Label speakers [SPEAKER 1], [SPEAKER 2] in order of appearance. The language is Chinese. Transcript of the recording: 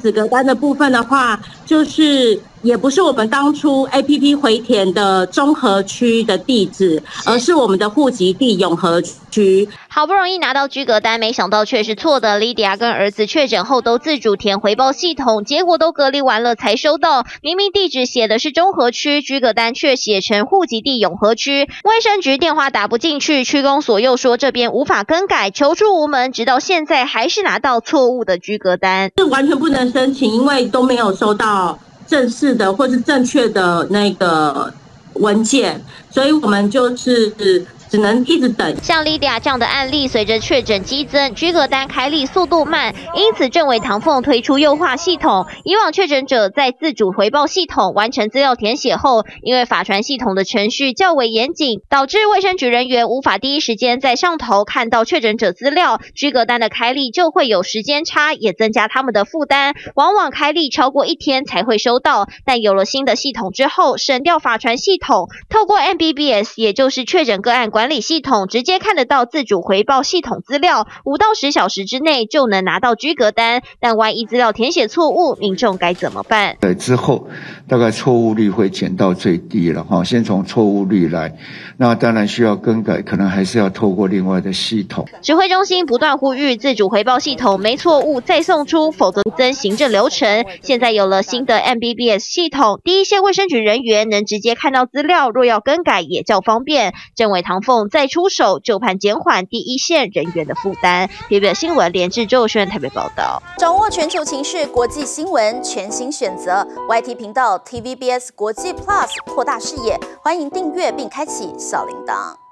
[SPEAKER 1] 资格单的部分的话，就是也不是我们当初 A P P 回填的中和区的地址，而是我们的户籍地永和区。
[SPEAKER 2] 好不容易拿到居格单，没想到却是错的。Lydia 跟儿子确诊后都自主填回报系统，结果都隔离完了才收到，明明地址写的是中和区，居格单却写成户籍地永和区。卫生局电话打不进去，区公所又说这边无法更改，求助无门，直到现在还是拿到错误的居格单，
[SPEAKER 1] 是完全不能申请，因为都没有收到正式的或是正确的那个文件，所以我们就是。只能一直等。
[SPEAKER 2] 像莉迪亚这样的案例，随着确诊激增，居格单开立速度慢，因此政委唐凤推出优化系统。以往确诊者在自主回报系统完成资料填写后，因为法传系统的程序较为严谨，导致卫生局人员无法第一时间在上头看到确诊者资料，居格单的开立就会有时间差，也增加他们的负担，往往开立超过一天才会收到。但有了新的系统之后，省掉法传系统，透过 MBBS，也就是确诊个案管。管理系统直接看得到自主回报系统资料，五到十小时之内就能拿到居格单。但万一资料填写错误，民众该怎么办？
[SPEAKER 3] 对，之后大概错误率会减到最低了哈。先从错误率来，那当然需要更改，可能还是要透过另外的系统。
[SPEAKER 2] 指挥中心不断呼吁自主回报系统没错误再送出，否则增行政流程。现在有了新的 MBBS 系统，第一线卫生局人员能直接看到资料，若要更改也较方便。政委唐凤。再出手，就盼减缓第一线人员的负担。别别新闻连至周轩台北报道，
[SPEAKER 4] 掌握全球情势、国际新闻，全新选择 YT 频道 TVBS 国际 Plus，扩大视野。欢迎订阅并开启小铃铛。